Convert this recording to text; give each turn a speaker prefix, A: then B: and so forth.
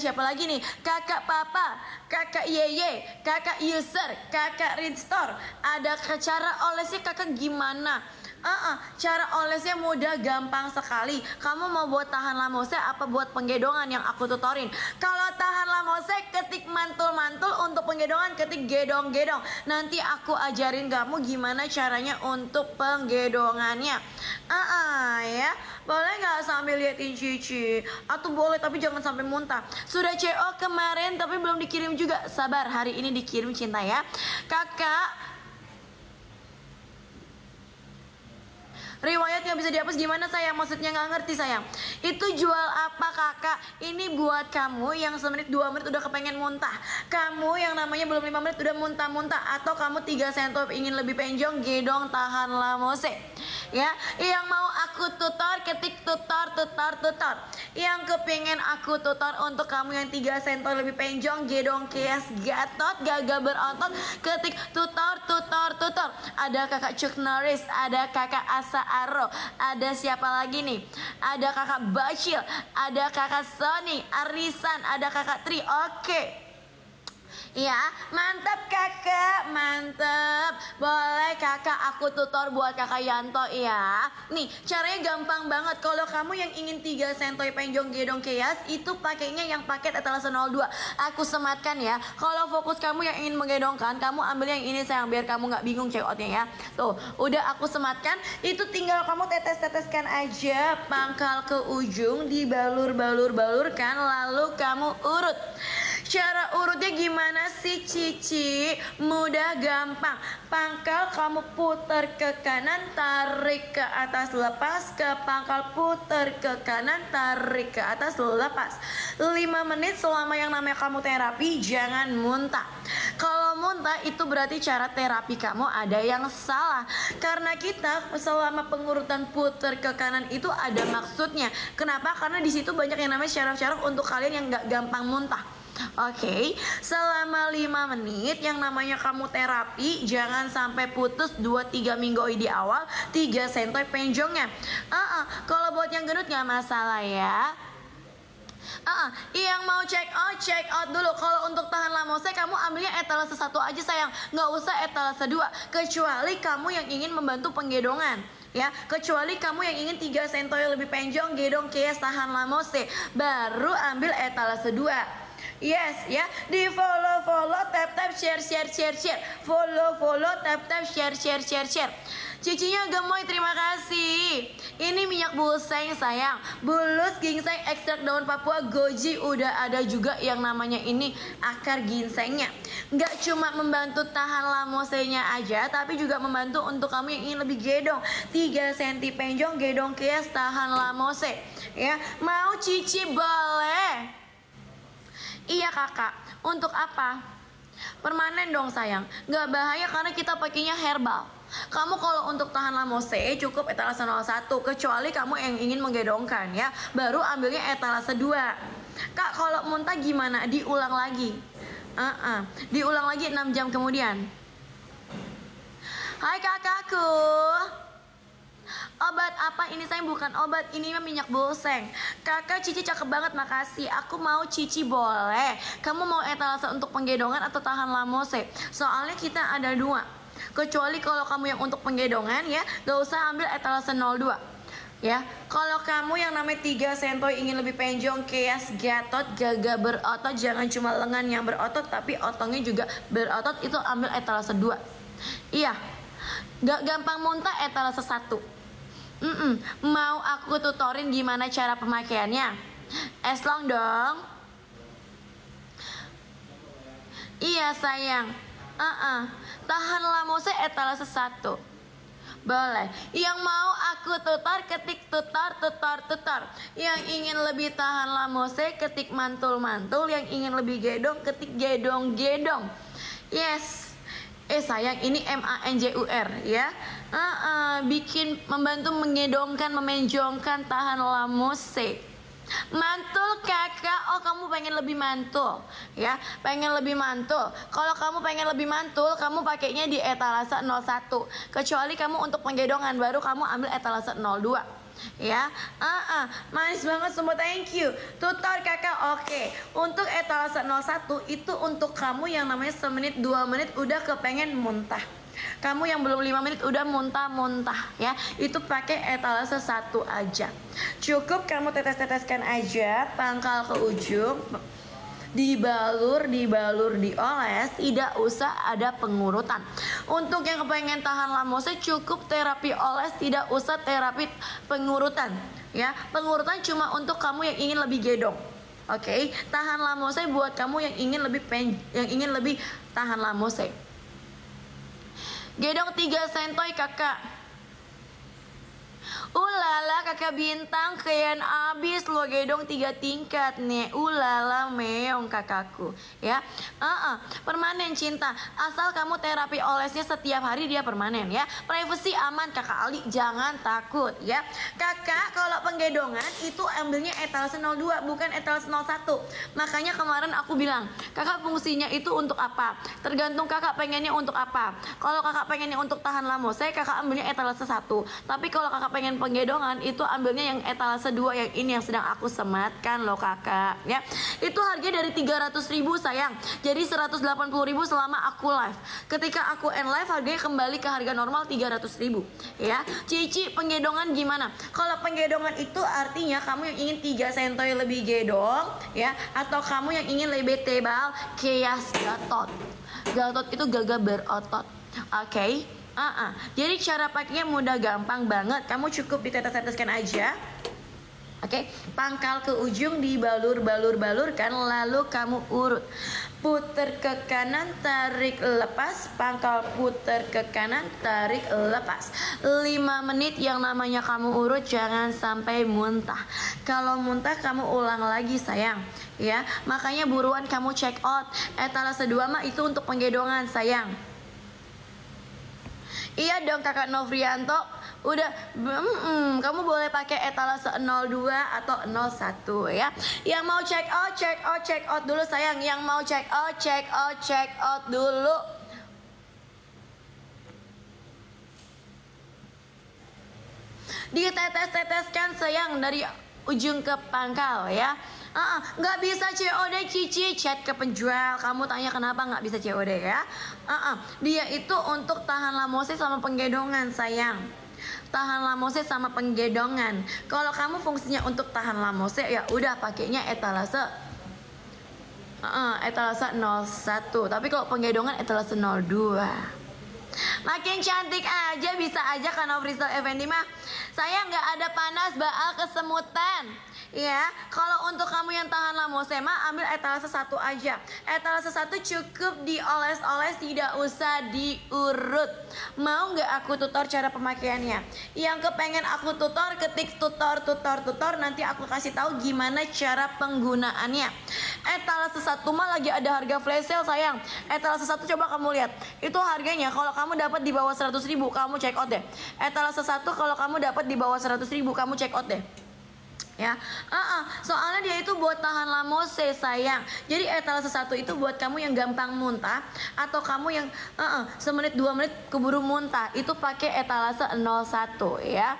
A: Siapa lagi nih? Kakak Papa, Kakak Yeye, Kakak User, Kakak Restore. Ada cara olesnya kakak gimana? Ah, cara olesnya mudah gampang sekali. Kamu mau buat tahan lamose apa buat penggedongan yang aku tutorin? Kalau tahan lamose ketik mantul-mantul untuk penggedongan ketik gedong-gedong. Nanti aku ajarin kamu gimana caranya untuk penggedongannya. Ah, ah, ya. Boleh nggak sambil liatin Cici? Atau boleh tapi jangan sampai muntah. Sudah CO kemarin tapi belum dikirim juga. Sabar, hari ini dikirim cinta ya. Kakak, Riwayat yang bisa dihapus gimana sayang? Maksudnya nggak ngerti sayang. Itu jual apa kakak? Ini buat kamu yang semenit dua menit udah kepengen muntah. Kamu yang namanya belum lima menit udah muntah-muntah. Atau kamu tiga sentop ingin lebih penjong, gedong tahan lamose. Ya, yang mau aku tutor ketik tutor tutor tutor. Yang kepingin aku tutor untuk kamu yang tiga sentol lebih penjong, gedong keas gatot, gagah berotot, ketik tutor tutor tutor. Ada kakak Chuck Norris, ada kakak Asa Aro, ada siapa lagi nih? Ada kakak Bacil, ada kakak Sony, Arisan, ada kakak Tri. Oke. Ya, mantap kakak, mantap. Boleh kakak aku tutor buat kakak Yanto ya. Nih, caranya gampang banget. Kalau kamu yang ingin 3 sentoy penjong gedong keas, itu pakainya yang paket etalase 02. Aku sematkan ya. Kalau fokus kamu yang ingin menggedongkan, kamu ambil yang ini sayang biar kamu nggak bingung check-outnya ya. Tuh, udah aku sematkan. Itu tinggal kamu tetes-teteskan aja pangkal ke ujung, dibalur-balur-balurkan, lalu kamu urut. Cara urutnya gimana sih Cici? Mudah gampang. Pangkal kamu putar ke kanan, tarik ke atas, lepas ke pangkal putar ke kanan, tarik ke atas, lepas. 5 menit selama yang namanya kamu terapi jangan muntah. Kalau muntah itu berarti cara terapi kamu ada yang salah. Karena kita selama pengurutan putar ke kanan itu ada maksudnya. Kenapa? Karena di situ banyak yang namanya syaraf-syaraf untuk kalian yang nggak gampang muntah. Oke, selama 5 menit yang namanya kamu terapi jangan sampai putus 2-3 minggu di awal 3 sentoy penjongnya. Ah, uh kalau buat yang gendut nggak masalah ya. Uh yang mau check out check out dulu. Kalau untuk tahan lamose kamu ambilnya etalase satu aja sayang, nggak usah etalase dua. Kecuali kamu yang ingin membantu penggedongan ya kecuali kamu yang ingin 3 sentoy lebih penjong gedong keas tahan lamose baru ambil etalase 2 Yes ya. Di follow follow tap tap share share share share. Follow follow tap tap share share share share. Cicinya gemoy terima kasih. Ini minyak bulseng sayang. Bulus ginseng ekstrak daun Papua Goji udah ada juga yang namanya ini akar ginsengnya. Gak cuma membantu tahan lamosenya aja Tapi juga membantu untuk kamu yang ingin lebih gedong. 3 cm penjong gedong kias tahan lamose. Ya mau cici boleh Iya kakak, untuk apa? Permanen dong sayang, gak bahaya karena kita pakainya herbal. Kamu kalau untuk tahan lamose cukup etalase 01 kecuali kamu yang ingin menggedongkan ya. Baru ambilnya etalase 2 kak kalau muntah gimana? Diulang lagi. Uh -uh. diulang lagi 6 jam kemudian. Hai kakakku Obat apa ini saya bukan obat ini minyak bolseng Kakak Cici cakep banget makasih. Aku mau Cici boleh. Kamu mau etalase untuk penggedongan atau tahan lamose? Soalnya kita ada dua. Kecuali kalau kamu yang untuk penggedongan ya. Gak usah ambil etalase 02 ya. Kalau kamu yang namanya tiga sentoy ingin lebih penjong keas gatot gagah berotot jangan cuma lengan yang berotot tapi otongnya juga berotot itu ambil etalase 2 iya. Gak gampang muntah etalase 1 Mm -mm. Mau aku tutorin gimana cara pemakaiannya? Eslong dong. Iya sayang. Uh -uh. Tahan lamose etalase satu. Boleh. Yang mau aku tutor ketik tutor tutor tutor. Yang ingin lebih tahan lamose ketik mantul mantul. Yang ingin lebih gedong ketik gedong gedong. Yes. Eh sayang ini M A N J U R ya uh, uh, bikin membantu mengedongkan, memenjongkan tahan lamose. Mantul kakak, oh kamu pengen lebih mantul ya, pengen lebih mantul. Kalau kamu pengen lebih mantul, kamu pakainya di etalase 01. Kecuali kamu untuk penggedongan baru kamu ambil etalase 02 ya ah uh -uh. manis banget semua thank you tutor kakak oke okay. untuk etalase 01 itu untuk kamu yang namanya semenit dua menit udah kepengen muntah kamu yang belum 5 menit udah muntah-muntah ya. Itu pakai etalase satu aja. Cukup kamu tetes-teteskan aja pangkal ke ujung dibalur, dibalur, dioles, tidak usah ada pengurutan. Untuk yang kepengen tahan lama, saya cukup terapi oles, tidak usah terapi pengurutan. Ya, pengurutan cuma untuk kamu yang ingin lebih gedong. Oke, okay? tahan lama saya buat kamu yang ingin lebih pen, yang ingin lebih tahan lama saya. Gedong tiga sentoy kakak. Kakak bintang kian abis lo gedong tiga tingkat nih. Ulala meong kakakku. Ya. Uh -uh. Permanen cinta. Asal kamu terapi olesnya setiap hari dia permanen ya. Privacy aman kakak Ali. Jangan takut ya. Kakak kalau penggedongan itu ambilnya etalase 02 bukan etalase 01 Makanya kemarin aku bilang Kakak fungsinya itu untuk apa? Tergantung kakak pengennya untuk apa. Kalau kakak pengennya untuk tahan lama Saya kakak ambilnya etalase 1 Tapi kalau kakak pengen penggedongan itu ambilnya yang etalase 2 yang ini yang sedang aku sematkan loh kakak. Ya itu harganya dari 300 ribu sayang. Jadi 180 ribu selama aku live. Ketika aku end live harganya kembali ke harga normal 300 ribu ya. Cici penggedongan gimana? Kalau penggedongan itu artinya kamu yang ingin 3 sentoy lebih gedong ya atau kamu yang ingin lebih tebal kias gatot. Gatot itu gagah berotot oke? okay? Uh -uh. Jadi cara pakainya mudah gampang banget. Kamu cukup ditetes-teteskan aja. Oke, okay? pangkal ke ujung dibalur-balur-balurkan lalu kamu urut. Putar ke kanan, tarik lepas, pangkal putar ke kanan, tarik lepas. 5 menit yang namanya kamu urut jangan sampai muntah. Kalau muntah kamu ulang lagi sayang, ya. Makanya buruan kamu check out. Etalase 2 mah itu untuk penggedongan sayang. Iya dong kakak Novrianto. Udah mm, Kamu boleh pakai etalase 02 atau 01 ya. Yang mau check out check out check out dulu sayang. Yang mau check out check out check out dulu. Ditetes-teteskan sayang dari ujung ke pangkal ya. Uh, nggak bisa COD Cici. Chat ke penjual. Kamu tanya kenapa nggak bisa COD ya. Uh, uh, dia itu untuk tahan lamose sama penggedongan sayang. Tahan lamose sama penggedongan kalau kamu fungsinya untuk tahan lamose ya udah pakainya etalase. Uh, etalase 01 tapi kalau penggedongan etalase 02 Makin cantik aja bisa aja kan Ofrisal Effendi mah. Saya nggak ada panas baal kesemutan Ya, kalau untuk kamu yang tahan lamosema ambil etalase satu aja. Etalase satu cukup dioles-oles, tidak usah diurut. Mau nggak aku tutor cara pemakaiannya? Yang kepengen aku tutor, ketik tutor, tutor, tutor. Nanti aku kasih tahu gimana cara penggunaannya. Etalase satu mah lagi ada harga flash sale sayang. Etalase satu coba kamu lihat. Itu harganya kalau kamu dapat di bawah 100 ribu, kamu check out deh. Etalase satu kalau kamu dapat di bawah 100 ribu, kamu check out deh ya. Uh -uh, soalnya dia itu buat tahan lamose sayang. Jadi etalase satu itu buat kamu yang gampang muntah atau kamu yang uh -uh, semenit dua menit keburu muntah. Itu pakai etalase 01 ya